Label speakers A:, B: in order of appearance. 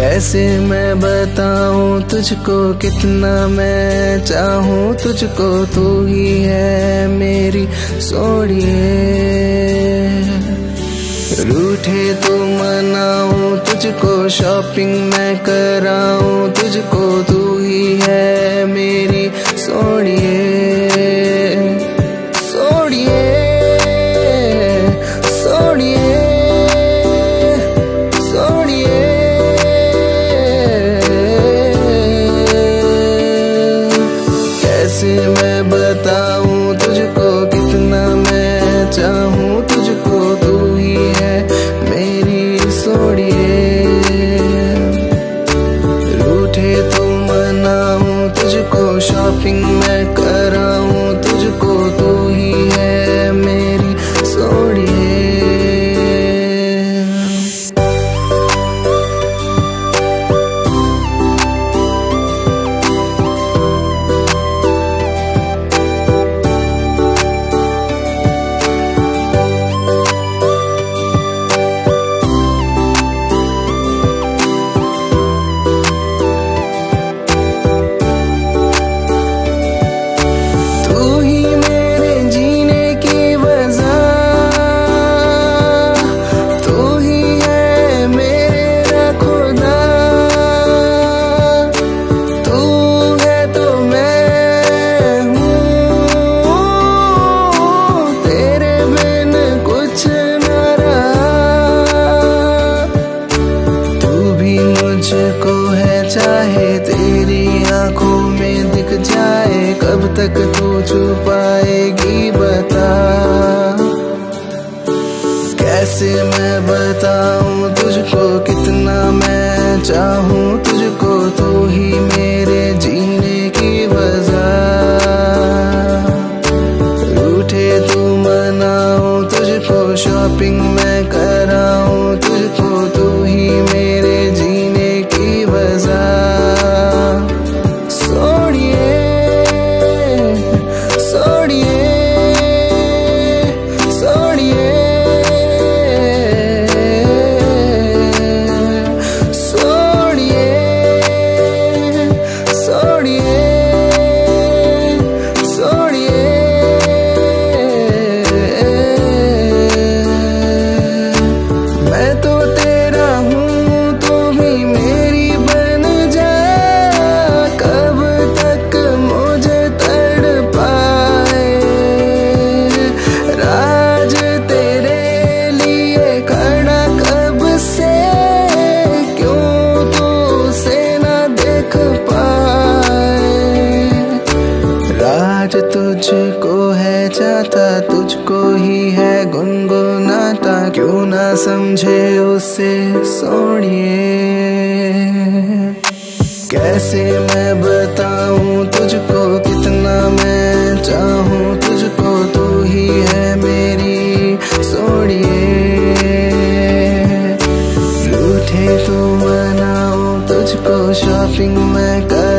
A: कैसे मैं बताऊँ तुझको कितना मैं चाहूँ? तुझको तू ही है मेरी सोड़िए। रूठे तो मनाऊं, तुझको शॉपिंग मैं कराऊं, तुझको तू ही है मेरी कैसे तक तू छुपाएगी बता। कैसे मैं बताऊँ तुझको कितना मैं चाहूँ? तुझको तू ही मेरे जीने की वजह। रूठे तू मनाऊं तुझको शॉपिंग मैं कराऊं तुझको है चाहता, तुझको ही है गुनगुनाता। क्यों ना समझे उसे सोनिए? कैसे मैं बताऊँ तुझको कितना मैं चाहूँ? तुझको तू ही है मेरी सोनिए। रूठे तो मनाऊं, तुझको शॉपिंग मैं कर